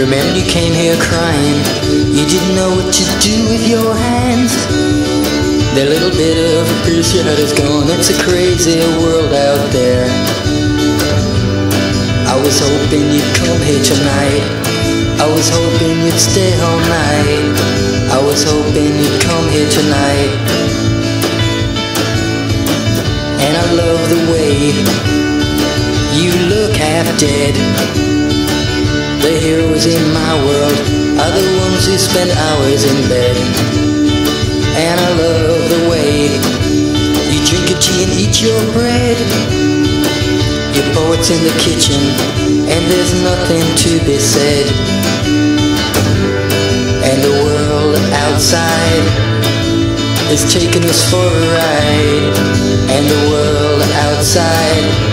Remember you came here crying. You didn't know what to do with your hands. That little bit of a piece you is gone. It's a crazy world out there. I was hoping you'd come here tonight. I was hoping you'd stay all night. I was hoping you'd come here tonight. And I love the way you look half dead. Heroes in my world are the ones who spend hours in bed. And I love the way you drink your tea and eat your bread. Your poet's in the kitchen, and there's nothing to be said. And the world outside is taking us for a ride. And the world outside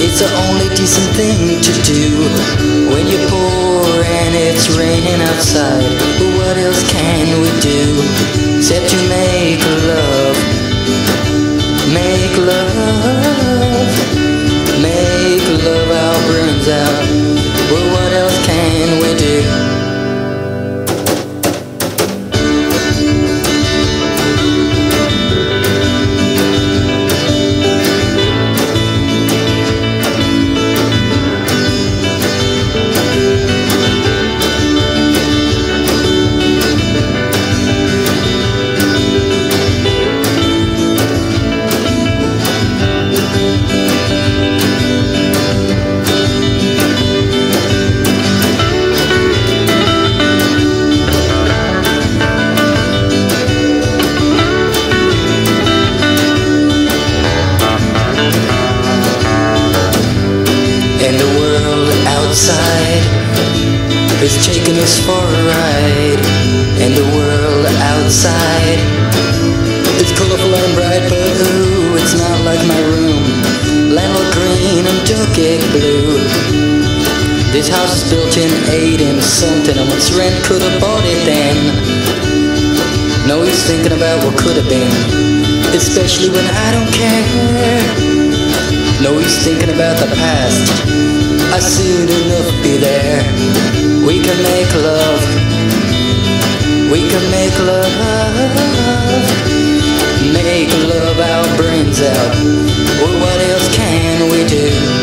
It's the only decent thing to do when you're poor and it's raining outside. But what else can we do except to make love? Make love, is taking us for a ride. And the world outside is colorful and bright, but ooh, it's not like my room. Landlord green and ducky blue. This house is built in eight and something, and what's rent could have bought it then. No, he's thinking about what could have been, especially when I don't care. No, he's thinking about the past. I soon enough be there. We can make love. We can make love. Make love our brains out. Well, what else can we do?